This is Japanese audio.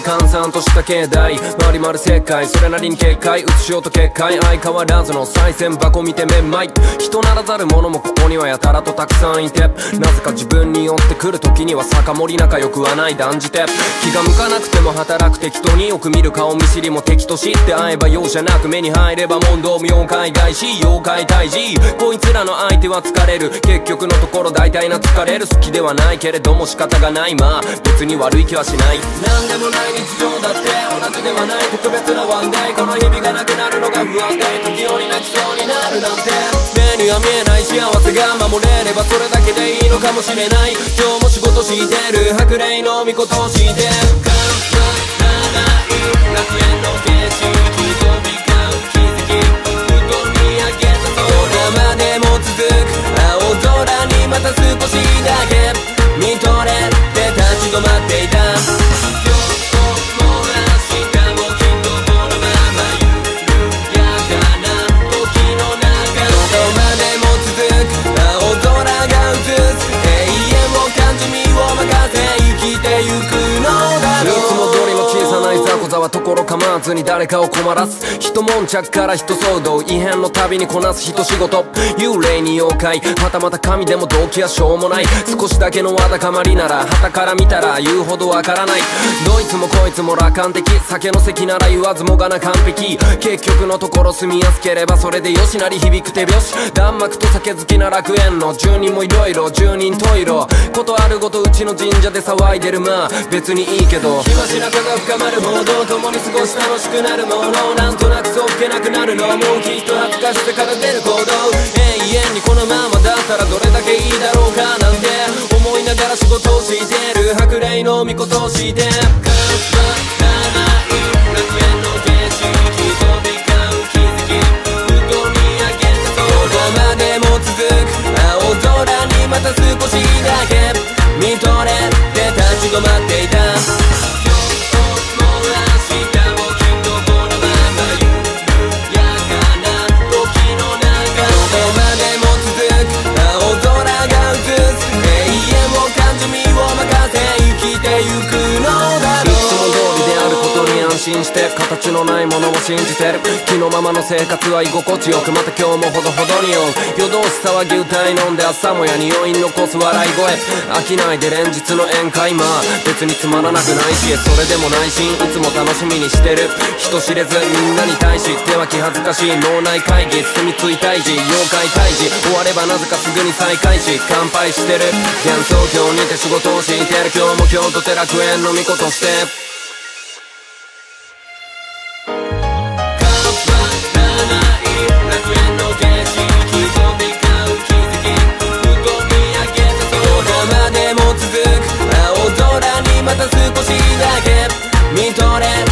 り閑散とした境内。まりまる世界それなりに警戒。写しようと結界相変わらずの賽銭箱見てめんまい。人ならざる者もここにはやたらとたくさんいて。なぜか自分に寄ってくる時には酒盛り仲良くはない断じて。気が向かなくても働く適当によく見る顔見知りも敵と知って。会えば容赦なく目に入れば問答無用海外し妖怪退治。こいつらの相手は疲れる。結局のところ大体な疲れる。好きではないけれども仕方がない。まあ別に悪い気はしない。何でもない。日常だって同じではない特別なワンデイこの日々がなくなるのが不安で時折泣きそうになるなんて。目には見えない幸せが守れればそれだけでいいのかもしれない。今日も仕事してる。白麗の御事をしてはところ構わずに誰かを困らす。一悶着から一騒動異変のたびにこなす一仕事。幽霊に妖怪。はたまた神でも動機はしょうもない。少しだけのわだかまりなら旗から見たら言うほどわからない。どいつもこいつも楽観的。酒の席なら言わずもがな完璧。結局のところ住みやすければそれでよしなり響く手拍子。弾幕と酒好きな楽園の。住人もいろいろ。住人トイロ。ことあるごとうちの神社で騒いでるまあ別にいいけど。暇し仲が深まるほを共に過ごし楽しくなるものなんとなくそっけなくなるのもうきっと恥ずかしさから出る行動永遠にこのままだったらどれだけいいだろうかなんて思いながら仕事をしてる。白麗の御事をして。ことに安心して形のないものを信じてる。気のままの生活は居心地よくまた今日もほどほどに酔う夜通し騒ぎ歌い飲んで朝もや匂い残す笑い声飽きないで連日の宴会まあ別につまらなくないしそれでも内心いつも楽しみにしてる人知れずみんなに対し手は気恥ずかしい脳内会議住み着いたい時妖怪退治終わればなぜかすぐに再開し乾杯してる幻想郷にて仕事をしてる今日も京都寺楽園の巫女として kept me torn